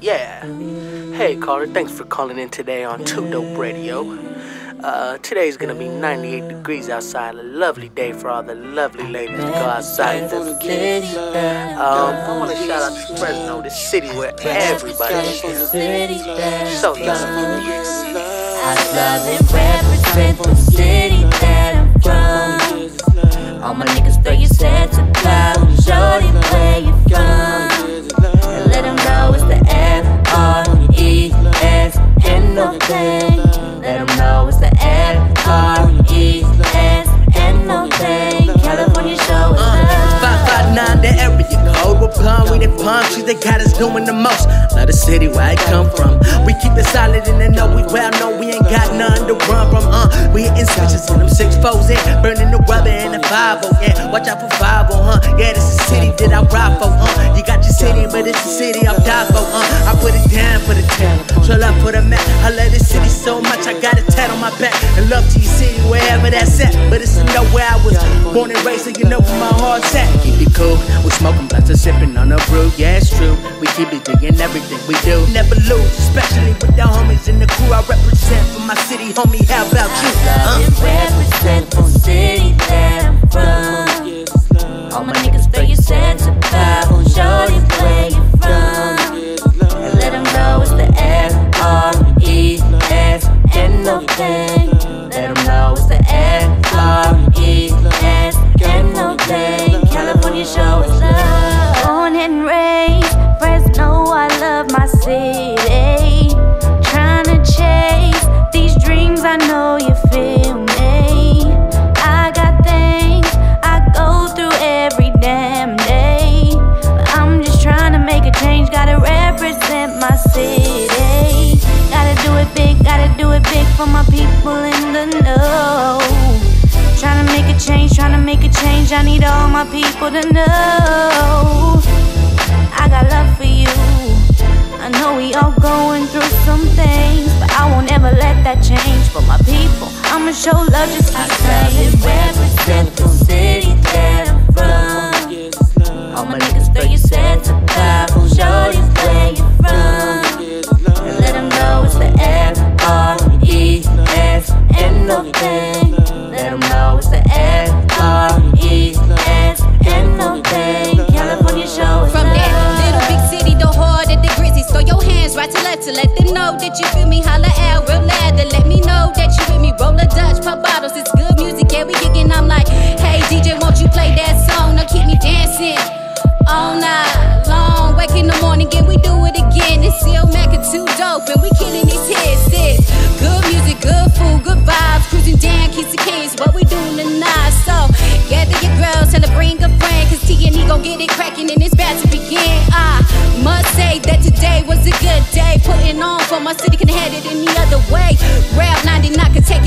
Yeah. Hey, caller. Thanks for calling in today on Too Dope Radio. Uh, today's gonna be 98 degrees outside. A lovely day for all the lovely ladies to go outside. Um, I want to shout out to Fresno, the city where everybody is. So young. I love and represent the city that I'm from. All my niggas throw your about. N O thing. Let them know it's the F R E S N O thing. California show is love. 559, the area code. We're palm, we the palm trees, they got us doing the most. Love the city where I come from. We keep it solid and they know we well know we ain't got nothing to run from. Uh, we hitting switches in them six foes, yeah. Burning the rubber in the 5 yeah. Watch out for 5 huh? Yeah, this is the city that I ride for, uh. You got your city, but it's the city I'm die for, uh. I put it down so much, I got a tat on my back. And love to your city wherever that's at. But it's nowhere I was born and raised, so you know where my heart's at. Keep it cool, we smoking blunts and sipping on a brew. Yeah, it's true. We keep it digging everything we do. Never lose, especially with the homies in the crew. I represent for my city, homie. How about you? Love and represent the city love my city. Trying to chase these dreams, I know you feel me. I got things I go through every damn day. I'm just trying to make a change, gotta represent my city. Gotta do it big, gotta do it big for my people in the know. Trying to make a change, trying to make a change. I need all my people to know. I got love for you. Going through some things, but I won't ever let that change for my people. I'ma show love, just keep saying. Represent the city that I'm from. All my niggas throw your sets about. Shorty, where you from? And let them know it's the F R E S N thing. Let them know it's the F R E S N thing. California show is dope, and we killing these hits. It's good music, good food, good vibes. Cruising down, keys to keys, what we doing tonight. So gather your girls, tell her bring a friend, cause T and E gon' get it cracking, and it's about to begin. I must say that today was a good day. Putting on for my city, can head it any other way. Rap 99 can take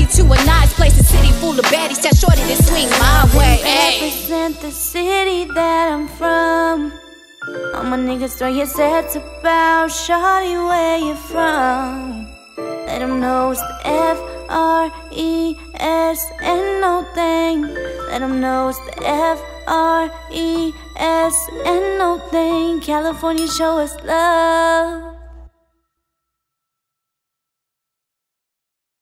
my niggas throw your sets about. Shawty, where you from? Let them know it's the F R E S N O thing. Let them know it's the F R E S N O thing. California show us love.